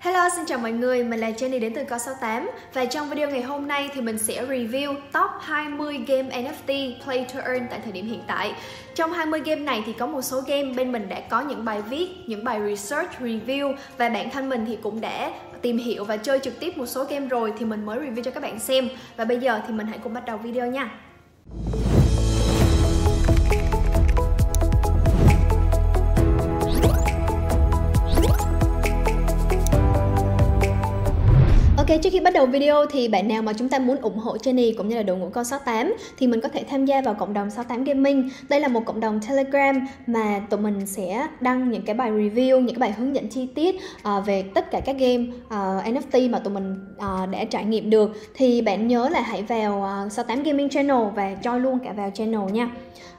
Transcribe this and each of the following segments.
Hello, xin chào mọi người, mình là Jenny đến từ Co68 Và trong video ngày hôm nay thì mình sẽ review top 20 game NFT Play to Earn tại thời điểm hiện tại. Trong 20 game này thì có một số game bên mình đã có những bài viết, những bài research, review. Và bản thân mình thì cũng đã tìm hiểu và chơi trực tiếp một số game rồi thì mình mới review cho các bạn xem. Và bây giờ thì mình hãy cùng bắt đầu video nha. Trước khi bắt đầu video thì bạn nào mà chúng ta muốn ủng hộ Jenny cũng như là đội ngũ con 68 thì mình có thể tham gia vào cộng đồng 68 Gaming. Đây là một cộng đồng Telegram mà tụi mình sẽ đăng những cái bài review, những cái bài hướng dẫn chi tiết uh, về tất cả các game ờ, uh, NFT mà tụi mình uh, đã trải nghiệm được. Thì bạn nhớ là hãy vào uh, 68 Gaming Channel và join luôn cả vào channel nha.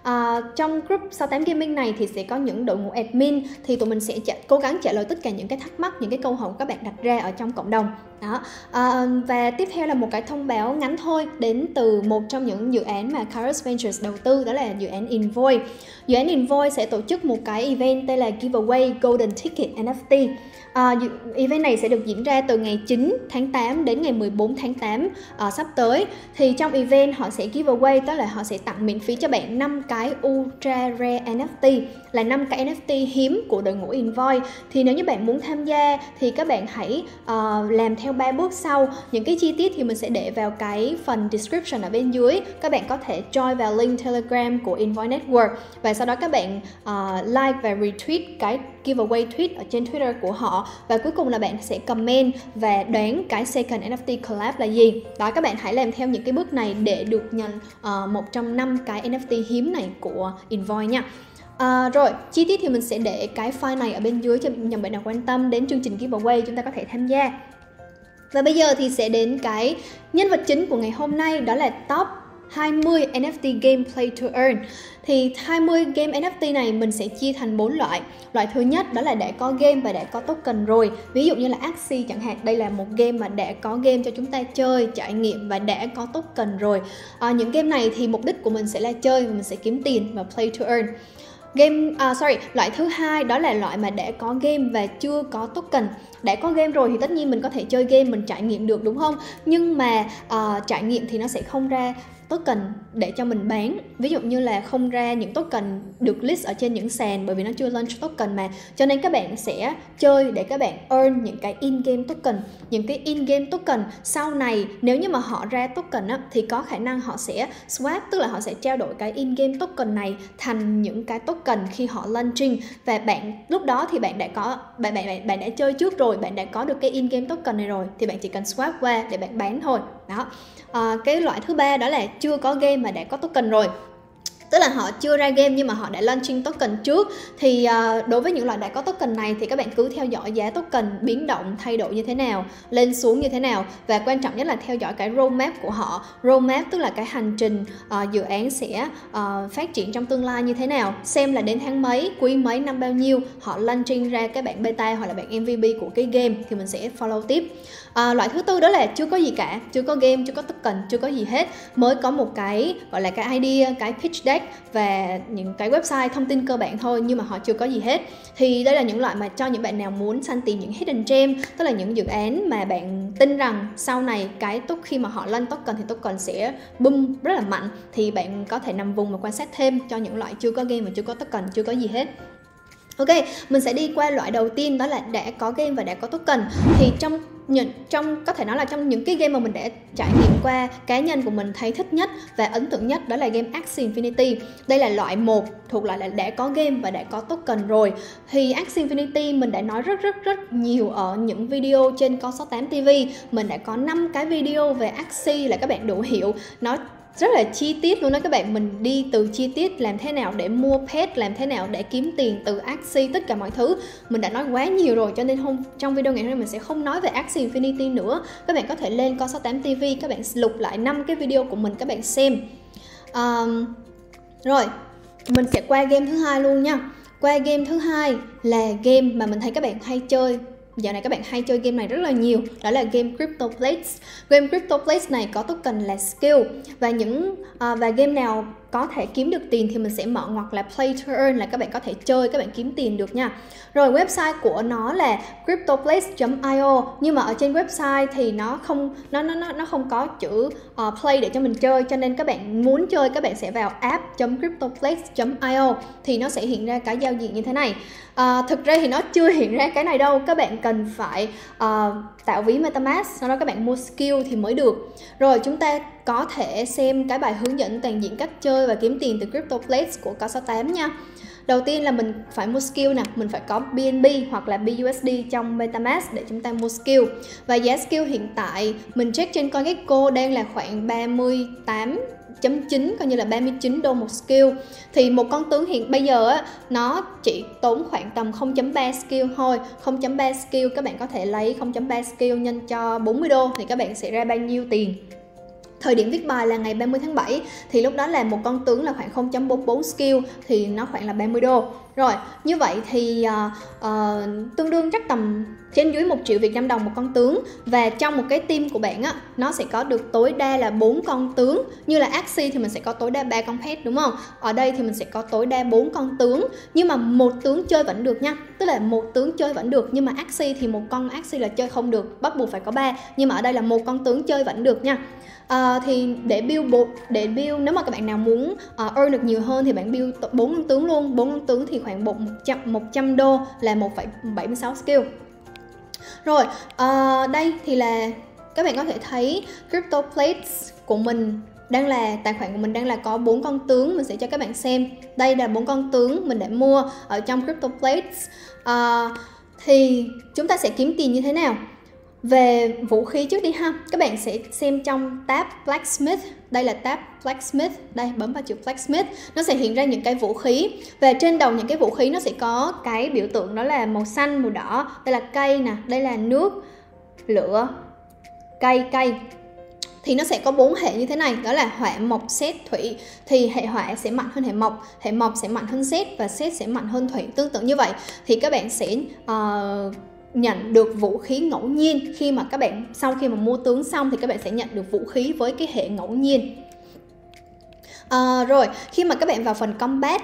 À, trong group 68 Gaming này thì sẽ có những đội ngũ admin thì tụi mình sẽ trả, cố gắng trả lời tất cả những cái thắc mắc, những cái câu hỏi các bạn đặt ra ở trong cộng đồng. Đó. À, và tiếp theo là một cái thông báo ngắn thôi đến từ một trong những dự án mà Kairos Ventures đầu tư đó là dự án Invoi Dự án Invoi sẽ tổ chức một cái event tên là Giveaway Golden Ticket NFT. À, ờ, event này sẽ được diễn ra từ ngày 9 tháng 8 đến ngày 14 tháng 8 à, sắp tới. Thì trong event họ sẽ giveaway tức là họ sẽ tặng miễn phí cho bạn 5 cái ultra rare NFT là 5 cái NFT hiếm của đội ngũ Invoice. Thì nếu như bạn muốn tham gia thì các bạn hãy uh, làm theo ba bước sau. Những cái chi tiết thì mình sẽ để vào cái phần description ở bên dưới. Các bạn có thể join vào link Telegram của Invoice Network và sau đó các bạn uh, like và retweet cái giveaway tweet ở trên Twitter của họ và cuối cùng là bạn sẽ comment và đoán cái second NFT collab là gì. Đó các bạn hãy làm theo những cái bước này để được nhận uh, một trong năm cái NFT hiếm này của Invoice nha. À, rồi, chi tiết thì mình sẽ để cái file này ở bên dưới cho những bạn nào quan tâm đến chương trình giveaway chúng ta có thể tham gia. Và bây giờ thì sẽ đến cái nhân vật chính của ngày hôm nay đó là top 20 NFT game play to earn. Thì 20 game NFT này mình sẽ chia thành 4 loại. Loại thứ nhất đó là đã có game và đã có token rồi. Ví dụ như là Axie chẳng hạn, đây là một game mà đã có game cho chúng ta chơi, trải nghiệm và đã có token rồi. À, những game này thì mục đích của mình sẽ là chơi và mình sẽ kiếm tiền và play to earn game à, sorry loại thứ hai đó là loại mà đã có game và chưa có token. Đã có game rồi thì tất nhiên mình có thể chơi game mình trải nghiệm được đúng không? Nhưng mà uh, trải nghiệm thì nó sẽ không ra token để cho mình bán. Ví dụ như là không ra những token được list ở trên những sàn bởi vì nó chưa launch token mà. Cho nên các bạn sẽ chơi để các bạn earn những cái in game token. Những cái in game token sau này nếu như mà họ ra token á, thì có khả năng họ sẽ swap tức là họ sẽ trao đổi cái in game token này thành những cái token khi họ launching. Và bạn lúc đó thì bạn đã có bạn bạn bạn, bạn đã chơi trước rồi bạn đã có được cái in game token này rồi thì bạn chỉ cần swap qua để bạn bán thôi đó. À, cái loại thứ ba đó là chưa có game mà đã có token rồi. Tức là họ chưa ra game nhưng mà họ đã launching token trước. Thì uh, đối với những loại đã có token này thì các bạn cứ theo dõi giá token biến động thay đổi như thế nào lên xuống như thế nào. Và quan trọng nhất là theo dõi cái roadmap của họ. Roadmap tức là cái hành trình uh, dự án sẽ uh, phát triển trong tương lai như thế nào. Xem là đến tháng mấy quý mấy năm bao nhiêu họ launching ra cái bản beta hoặc là bản MVP của cái game thì mình sẽ follow tiếp à, loại thứ tư đó là chưa có gì cả chưa có game chưa có token chưa có gì hết. Mới có một cái gọi là cái idea cái pitch deck và những cái website thông tin cơ bản thôi nhưng mà họ chưa có gì hết. Thì đây là những loại mà cho những bạn nào muốn săn tìm những hidden gem tức là những dự án mà bạn tin rằng sau này cái tốt khi mà họ lên token thì token sẽ boom rất là mạnh thì bạn có thể nằm vùng và quan sát thêm cho những loại chưa có game và chưa có token chưa có gì hết. Ok, mình sẽ đi qua loại đầu tiên đó là đã có game và đã có token. Thì trong nhận trong có thể nói là trong những cái game mà mình đã trải nghiệm qua cá nhân của mình thấy thích nhất và ấn tượng nhất đó là game Axie Infinity. Đây là loại một thuộc loại là đã có game và đã có token rồi. Thì Axie Infinity mình đã nói rất rất rất nhiều ở những video trên con số 8 TV mình đã có 5 cái video về Axie là các bạn đủ hiểu. Nó rất là chi tiết luôn đó các bạn. Mình đi từ chi tiết làm thế nào để mua pet làm thế nào để kiếm tiền từ Axie tất cả mọi thứ. Mình đã nói quá nhiều rồi cho nên hôm trong video ngày hôm nay mình sẽ không nói về Axie Infinity nữa. Các bạn có thể lên con 68 TV các bạn lục lại năm cái video của mình các bạn xem. Um, rồi mình sẽ qua game thứ hai luôn nha. Qua game thứ hai là game mà mình thấy các bạn hay chơi. Dạo này các bạn hay chơi game này rất là nhiều Đó là game Crypto Plates. Game Crypto Plates này có token là skill Và những uh, và game nào có thể kiếm được tiền thì mình sẽ mở ngoặc là play to earn là các bạn có thể chơi các bạn kiếm tiền được nha. Rồi website của nó là cryptoplace.io nhưng mà ở trên website thì nó không nó nó nó nó không có chữ uh, play để cho mình chơi cho nên các bạn muốn chơi các bạn sẽ vào app.cryptoplace.io thì nó sẽ hiện ra cái giao diện như thế này. Uh, thực ra thì nó chưa hiện ra cái này đâu các bạn cần phải uh, tạo ví metamask sau đó các bạn mua skill thì mới được. Rồi chúng ta có thể xem cái bài hướng dẫn toàn diện cách chơi và kiếm tiền từ crypto plates của có 68 nha. Đầu tiên là mình phải mua skill nè, mình phải có BNB hoặc là BUSD trong MetaMask để chúng ta mua skill. Và giá skill hiện tại, mình check trên CoinGecko đang là khoảng 38 9 coi như là 39 đô một skill. Thì một con tướng hiện bây giờ á, nó chỉ tốn khoảng tầm 0.3 skill thôi. 0.3 skill, các bạn có thể lấy 0.3 skill nhân cho 40 đô thì các bạn sẽ ra bao nhiêu tiền? Thời điểm viết bài là ngày 30 tháng 7 thì lúc đó là một con tướng là khoảng 0.44 skill, thì nó khoảng là 30 đô. Rồi, như vậy thì uh, uh, tương đương chắc tầm trên dưới 1 triệu Việt Nam đồng một con tướng. Và trong một cái team của bạn á nó sẽ có được tối đa là bốn con tướng. Như là Axie thì mình sẽ có tối đa ba con pet đúng không? Ở đây thì mình sẽ có tối đa bốn con tướng. Nhưng mà một tướng chơi vẫn được nha. Tức là một tướng chơi vẫn được nhưng mà Axie thì một con Axie là chơi không được. Bắt buộc phải có ba nhưng mà ở đây là một con tướng chơi vẫn được nha. À, thì để build bộ để build nếu mà các bạn nào muốn uh, earn được nhiều hơn thì bạn build bốn con tướng luôn. Bốn con tướng thì khoảng một trăm một trăm đô là 1,76 skill. Rồi uh, đây thì là các bạn có thể thấy crypto plates của mình đang là tài khoản của mình đang là có bốn con tướng mình sẽ cho các bạn xem. Đây là bốn con tướng mình đã mua ở trong crypto plates. Uh, thì chúng ta sẽ kiếm tiền như thế nào? Về vũ khí trước đi ha. Các bạn sẽ xem trong tab blacksmith. Đây là tab blacksmith. Đây bấm vào chữ blacksmith. Nó sẽ hiện ra những cái vũ khí. Và trên đầu những cái vũ khí nó sẽ có cái biểu tượng đó là màu xanh màu đỏ. Đây là cây nè đây là nước lửa cây cây. Thì nó sẽ có bốn hệ như thế này. Đó là hỏa mộc xét thủy. Thì hệ hỏa sẽ mạnh hơn hệ mộc. Hệ mộc sẽ mạnh hơn xét và xét sẽ mạnh hơn thủy. Tương tự như vậy. Thì các bạn sẽ uh, nhận được vũ khí ngẫu nhiên. Khi mà các bạn sau khi mà mua tướng xong thì các bạn sẽ nhận được vũ khí với cái hệ ngẫu nhiên. À, rồi khi mà các bạn vào phần combat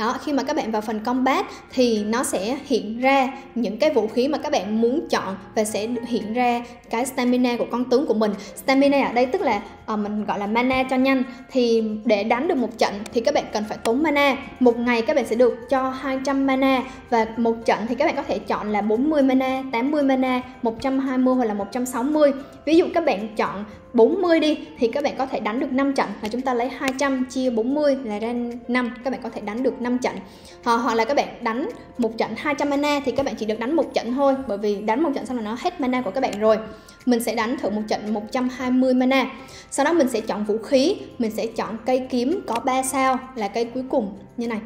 đó khi mà các bạn vào phần combat thì nó sẽ hiện ra những cái vũ khí mà các bạn muốn chọn và sẽ hiện ra cái stamina của con tướng của mình. Stamina ở đây tức là uh, mình gọi là mana cho nhanh. Thì để đánh được một trận thì các bạn cần phải tốn mana. Một ngày các bạn sẽ được cho 200 mana. Và một trận thì các bạn có thể chọn là 40 mana 80 mana 120 hoặc là 160 ví dụ các bạn chọn 40 đi thì các bạn có thể đánh được 5 trận là chúng ta lấy 200 chia 40 là ra 5 các bạn có thể đánh được 5 trận. Ho, hoặc là các bạn đánh một trận 200 mana thì các bạn chỉ được đánh một trận thôi bởi vì đánh một trận xong là nó hết mana của các bạn rồi mình sẽ đánh thử một trận 120 mana. Sau đó mình sẽ chọn vũ khí mình sẽ chọn cây kiếm có 3 sao là cây cuối cùng như này.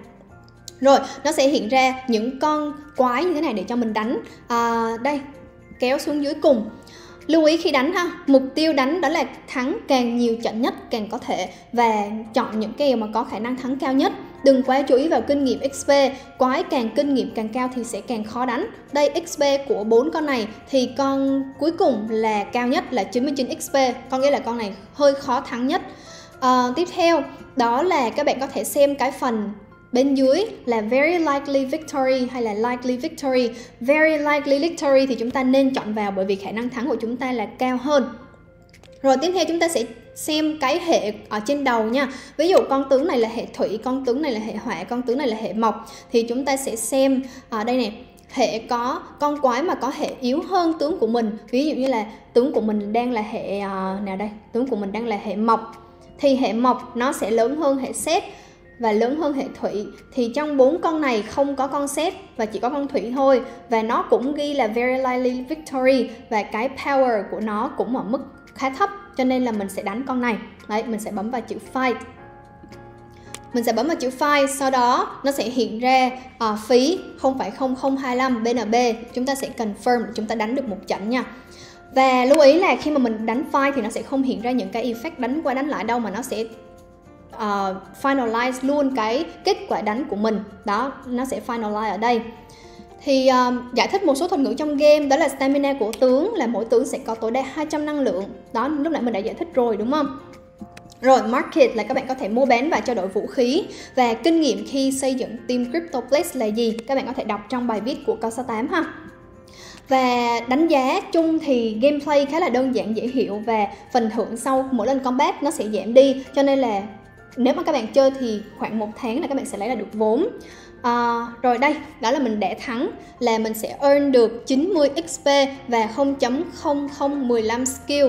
Rồi nó sẽ hiện ra những con quái như thế này để cho mình đánh. À, đây kéo xuống dưới cùng lưu ý khi đánh ha mục tiêu đánh đó là thắng càng nhiều trận nhất càng có thể và chọn những kèo mà có khả năng thắng cao nhất. Đừng quá chú ý vào kinh nghiệm XP quái càng kinh nghiệm càng cao thì sẽ càng khó đánh. Đây XP của bốn con này thì con cuối cùng là cao nhất là 99 XP có nghĩa là con này hơi khó thắng nhất. À, tiếp theo đó là các bạn có thể xem cái phần Bên dưới là very likely victory hay là likely victory. Very likely victory thì chúng ta nên chọn vào bởi vì khả năng thắng của chúng ta là cao hơn. Rồi tiếp theo chúng ta sẽ xem cái hệ ở trên đầu nha. Ví dụ con tướng này là hệ thủy, con tướng này là hệ hỏa, con tướng này là hệ mộc thì chúng ta sẽ xem ở đây này hệ có con quái mà có hệ yếu hơn tướng của mình ví dụ như là tướng của mình đang là hệ uh, nào đây tướng của mình đang là hệ mộc thì hệ mộc nó sẽ lớn hơn hệ xét và lớn hơn hệ thủy thì trong bốn con này không có con xét và chỉ có con thủy thôi. Và nó cũng ghi là very likely victory và cái power của nó cũng ở mức khá thấp cho nên là mình sẽ đánh con này. Đấy mình sẽ bấm vào chữ fight mình sẽ bấm vào chữ fight sau đó nó sẽ hiện ra uh, phí 0,0025 BNB chúng ta sẽ confirm để chúng ta đánh được một trận nha. Và lưu ý là khi mà mình đánh fight thì nó sẽ không hiện ra những cái effect đánh qua đánh lại đâu mà nó sẽ uh, finalize luôn cái kết quả đánh của mình. Đó nó sẽ finalize ở đây. Thì uh, giải thích một số thuật ngữ trong game đó là stamina của tướng là mỗi tướng sẽ có tối đa 200 năng lượng. Đó lúc nãy mình đã giải thích rồi đúng không? Rồi market là các bạn có thể mua bán và trao đổi vũ khí. Và kinh nghiệm khi xây dựng team CryptoPlace là gì? Các bạn có thể đọc trong bài viết của Cao 68 ha. Và đánh giá chung thì gameplay khá là đơn giản dễ hiểu và phần thưởng sau. Mỗi lần combat nó sẽ giảm đi cho nên là nếu mà các bạn chơi thì khoảng một tháng là các bạn sẽ lấy lại được vốn. À, rồi đây, đó là mình đã thắng là mình sẽ earn được 90 XP và 0.0015 skill.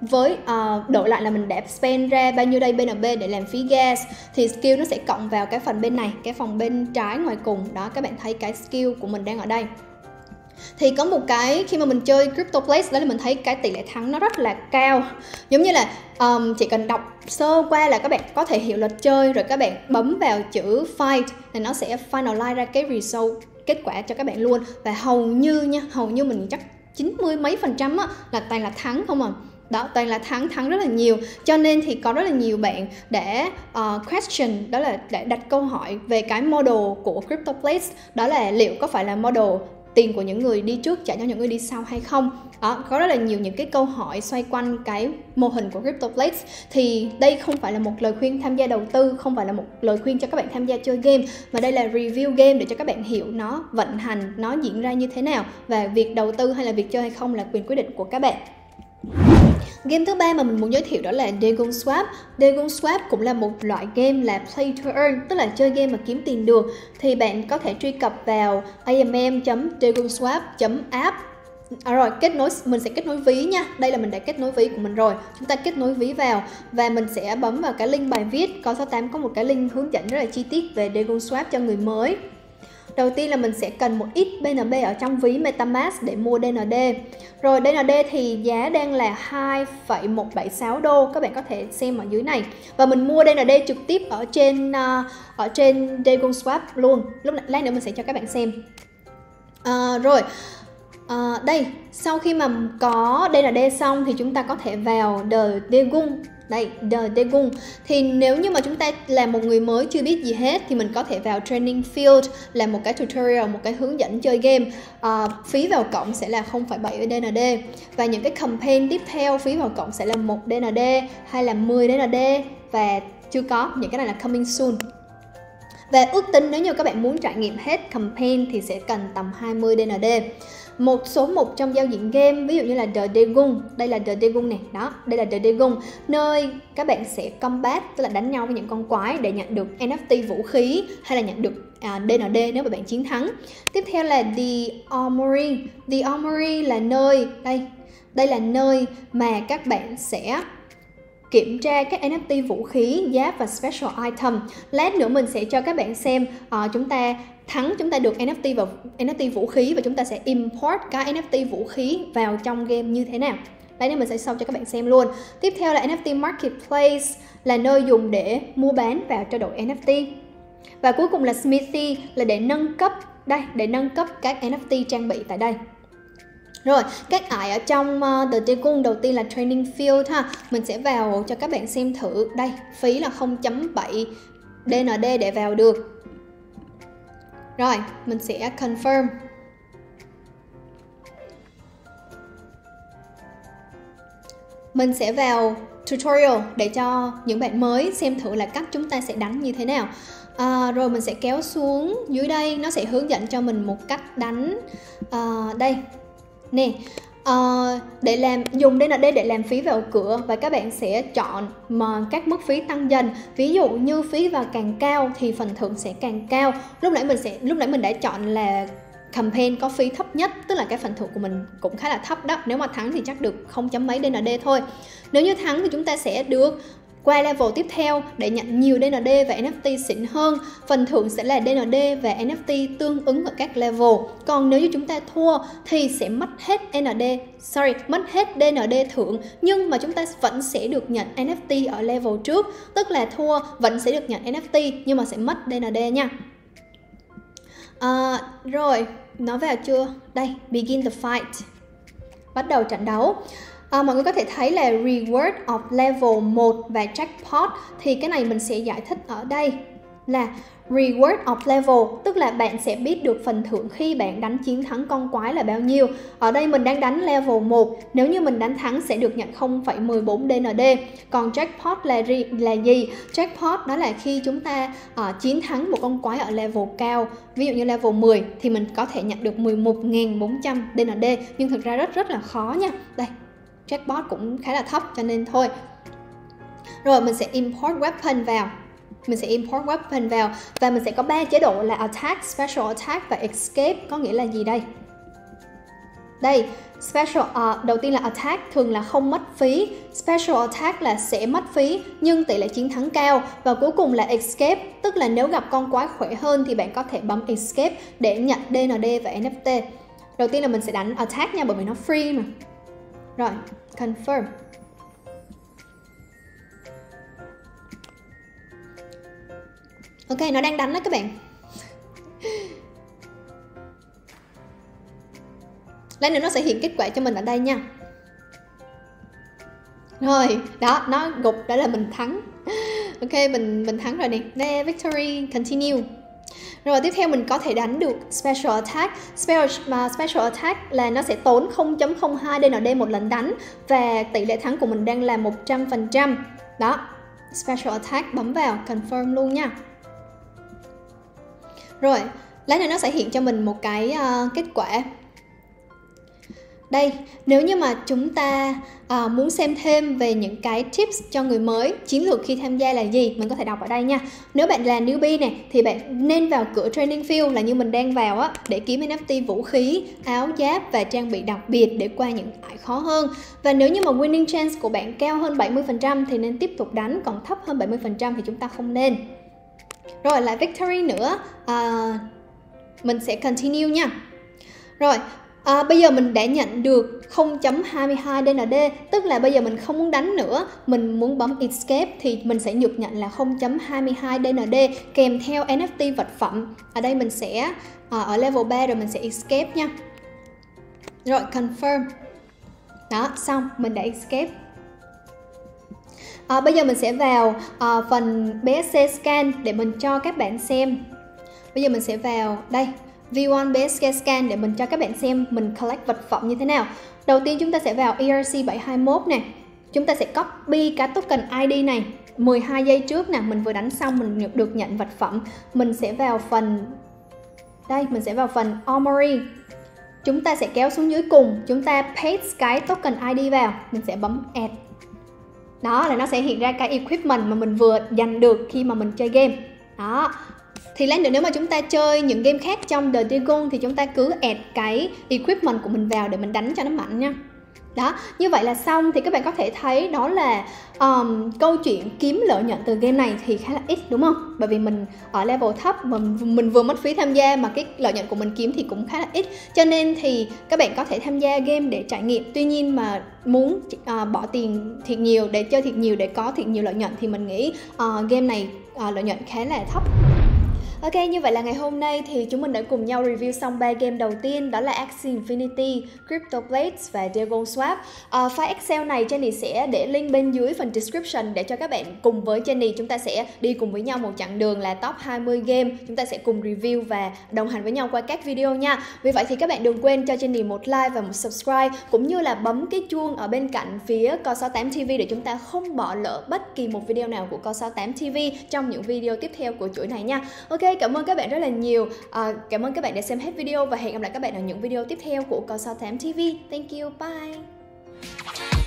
Với uh, đổi lại là mình đã spend ra bao nhiêu đây? BNB để làm phí gas. Thì skill nó sẽ cộng vào cái phần bên này cái phần bên trái ngoài cùng. Đó các bạn thấy cái skill của mình đang ở đây thì có một cái khi mà mình chơi crypto place đó là mình thấy cái tỷ lệ thắng nó rất là cao. Giống như là um, chỉ cần đọc sơ qua là các bạn có thể hiểu luật chơi rồi các bạn bấm vào chữ fight thì nó sẽ finalize ra cái result kết quả cho các bạn luôn. Và hầu như nha hầu như mình chắc 90 mấy phần trăm á, là toàn là thắng không à. Đó toàn là thắng thắng rất là nhiều. Cho nên thì có rất là nhiều bạn để uh, ờ, question đó là để đặt câu hỏi về cái model của CryptoPlace đó là liệu có phải là model tiền của những người đi trước trả cho những người đi sau hay không? Đó, có rất là nhiều những cái câu hỏi xoay quanh cái mô hình của CryptoPlex thì đây không phải là một lời khuyên tham gia đầu tư, không phải là một lời khuyên cho các bạn tham gia chơi game, mà đây là review game để cho các bạn hiểu nó vận hành, nó diễn ra như thế nào và việc đầu tư hay là việc chơi hay không là quyền quyết định của các bạn. Game thứ ba mà mình muốn giới thiệu đó là Dagon Swap. Dagon Swap cũng là một loại game là play to earn, tức là chơi game mà kiếm tiền được. Thì bạn có thể truy cập vào amm.dagonswap.app À rồi, kết nối mình sẽ kết nối ví nha. Đây là mình đã kết nối ví của mình rồi. Chúng ta kết nối ví vào và mình sẽ bấm vào cái link bài viết. Có 68 có một cái link hướng dẫn rất là chi tiết về Dagon Swap cho người mới. Đầu tiên là mình sẽ cần một ít BNB ở trong ví MetaMask để mua DND. Rồi DND thì giá đang là 2,176 đô, các bạn có thể xem ở dưới này. Và mình mua DND trực tiếp ở trên uh, ở trên Dagon Swap luôn. Lúc này, lát nữa mình sẽ cho các bạn xem. Uh, rồi À, đây, sau khi mà có DND xong thì chúng ta có thể vào The Dagon đây The Dagon thì nếu như mà chúng ta là một người mới chưa biết gì hết thì mình có thể vào training field là một cái tutorial một cái hướng dẫn chơi game. À, phí vào cộng sẽ là 0,7 DND và những cái campaign tiếp theo phí vào cộng sẽ là 1 DND hay là 10 DND và chưa có những cái này là coming soon và ước tính nếu như các bạn muốn trải nghiệm hết campaign thì sẽ cần tầm 20 DND một số một trong giao diện game ví dụ như là The Dagon đây là The Dagon này đó đây là The Dagon nơi các bạn sẽ combat tức là đánh nhau với những con quái để nhận được NFT vũ khí hay là nhận được à, DND nếu mà bạn chiến thắng. Tiếp theo là The Armory. The Armory là nơi đây đây là nơi mà các bạn sẽ kiểm tra các NFT vũ khí, giáp và special item. Lát nữa mình sẽ cho các bạn xem uh, chúng ta thắng chúng ta được NFT và NFT vũ khí và chúng ta sẽ import cái NFT vũ khí vào trong game như thế nào. Lát nên mình sẽ show cho các bạn xem luôn. Tiếp theo là NFT Marketplace là nơi dùng để mua bán và trao đổi NFT. Và cuối cùng là Smithy là để nâng cấp đây để nâng cấp các NFT trang bị tại đây. Rồi, các ải ở trong uh, The Dagon đầu tiên là Training Field ha. Mình sẽ vào cho các bạn xem thử. Đây, phí là 0.7 DND để vào được. Rồi, mình sẽ confirm. Mình sẽ vào tutorial để cho những bạn mới xem thử là cách chúng ta sẽ đánh như thế nào. À, rồi mình sẽ kéo xuống dưới đây, nó sẽ hướng dẫn cho mình một cách đánh. À, đây, nè, Uh, để làm dùng đây là đây để làm phí vào cửa và các bạn sẽ chọn mà các mức phí tăng dần. Ví dụ như phí vào càng cao thì phần thưởng sẽ càng cao. Lúc nãy mình sẽ lúc nãy mình đã chọn là campaign có phí thấp nhất tức là cái phần thưởng của mình cũng khá là thấp đó. Nếu mà thắng thì chắc được không chấm mấy DND thôi. Nếu như thắng thì chúng ta sẽ được qua level tiếp theo để nhận nhiều DND và NFT xịn hơn, phần thưởng sẽ là DND và NFT tương ứng ở các level. Còn nếu như chúng ta thua thì sẽ mất hết ND, sorry, mất hết DND thưởng nhưng mà chúng ta vẫn sẽ được nhận NFT ở level trước, tức là thua vẫn sẽ được nhận NFT nhưng mà sẽ mất DND nha. À, rồi, nói vào chưa? Đây, begin the fight. Bắt đầu trận đấu à, mọi người có thể thấy là reward of level 1 và jackpot thì cái này mình sẽ giải thích ở đây là reward of level tức là bạn sẽ biết được phần thưởng khi bạn đánh chiến thắng con quái là bao nhiêu. Ở đây mình đang đánh level 1 nếu như mình đánh thắng sẽ được nhận 0,14 DND còn jackpot là gì là gì? Jackpot đó là khi chúng ta uh, chiến thắng một con quái ở level cao ví dụ như level 10 thì mình có thể nhận được 11.400 DND nhưng thực ra rất rất là khó nha. Đây jackpot cũng khá là thấp cho nên thôi rồi mình sẽ import weapon vào mình sẽ import weapon vào và mình sẽ có ba chế độ là attack, special attack và escape có nghĩa là gì đây? Đây, special uh, đầu tiên là attack thường là không mất phí, special attack là sẽ mất phí nhưng tỷ lệ chiến thắng cao và cuối cùng là escape, tức là nếu gặp con quái khỏe hơn thì bạn có thể bấm escape để nhận DND và NFT. Đầu tiên là mình sẽ đánh attack nha bởi vì nó free mà. Rồi, confirm. ok nó đang đánh đó các bạn. Lát nữa nó sẽ hiện kết quả cho mình ở đây nha. Rồi đó nó gục đó là mình thắng. Ok mình mình thắng rồi nè. Đây victory continue rồi tiếp theo mình có thể đánh được special attack. Special mà special attack là nó sẽ tốn 0.02 DND một lần đánh và tỷ lệ thắng của mình đang là 100% đó special attack bấm vào confirm luôn nha. Rồi, lát nữa nó sẽ hiện cho mình một cái uh, kết quả đây, nếu như mà chúng ta à, muốn xem thêm về những cái tips cho người mới, chiến lược khi tham gia là gì, mình có thể đọc ở đây nha. Nếu bạn là newbie này thì bạn nên vào cửa training field là như mình đang vào á để kiếm NFT vũ khí, áo giáp và trang bị đặc biệt để qua những ải khó hơn. Và nếu như mà winning chance của bạn cao hơn 70% thì nên tiếp tục đánh, còn thấp hơn 70% thì chúng ta không nên. Rồi lại victory nữa à, Mình sẽ continue nha Rồi à, bây giờ mình đã nhận được 0.22 DND Tức là bây giờ mình không muốn đánh nữa. Mình muốn bấm escape thì mình sẽ được nhận là 0.22 DND Kèm theo NFT vật phẩm. Ở đây mình sẽ à, ở level 3 rồi mình sẽ escape nha. Rồi confirm. Đó xong mình đã escape. À, bây giờ mình sẽ vào à, phần BSC scan để mình cho các bạn xem. Bây giờ mình sẽ vào đây. V1 BSK scan để mình cho các bạn xem mình collect vật phẩm như thế nào. Đầu tiên chúng ta sẽ vào ERC721 nè. Chúng ta sẽ copy cái token ID này. 12 giây trước nè, mình vừa đánh xong, mình được nhận vật phẩm. Mình sẽ vào phần đây, mình sẽ vào phần Armory. Chúng ta sẽ kéo xuống dưới cùng. Chúng ta paste cái token ID vào. Mình sẽ bấm add. Đó, là nó sẽ hiện ra cái equipment mà mình vừa giành được khi mà mình chơi game. Đó thì lát nữa nếu mà chúng ta chơi những game khác trong The Dragon thì chúng ta cứ add cái equipment của mình vào để mình đánh cho nó mạnh nha. Đó như vậy là xong. Thì các bạn có thể thấy đó là um, câu chuyện kiếm lợi nhuận từ game này thì khá là ít đúng không? Bởi vì mình ở level thấp mà mình vừa mất phí tham gia mà cái lợi nhuận của mình kiếm thì cũng khá là ít. Cho nên thì các bạn có thể tham gia game để trải nghiệm. Tuy nhiên mà muốn uh, bỏ tiền thiệt nhiều để chơi thiệt nhiều để có thiệt nhiều lợi nhuận thì mình nghĩ uh, game này uh, lợi nhuận khá là thấp. Ok, như vậy là ngày hôm nay thì chúng mình đã cùng nhau review xong ba game đầu tiên đó là Axie Infinity, Crypto Blades và Dragon Swap. Uh, file Excel này Jenny sẽ để link bên dưới phần description để cho các bạn cùng với Jenny chúng ta sẽ đi cùng với nhau một chặng đường là top 20 game. Chúng ta sẽ cùng review và đồng hành với nhau qua các video nha. Vì vậy thì các bạn đừng quên cho Jenny một like và một subscribe cũng như là bấm cái chuông ở bên cạnh phía Co68 TV để chúng ta không bỏ lỡ bất kỳ một video nào của Co68 TV trong những video tiếp theo của chuỗi này nha. Ok, cảm ơn các bạn rất là nhiều. À, cảm ơn các bạn đã xem hết video và hẹn gặp lại các bạn ở những video tiếp theo của Cò Sao Thám TV thank you bye.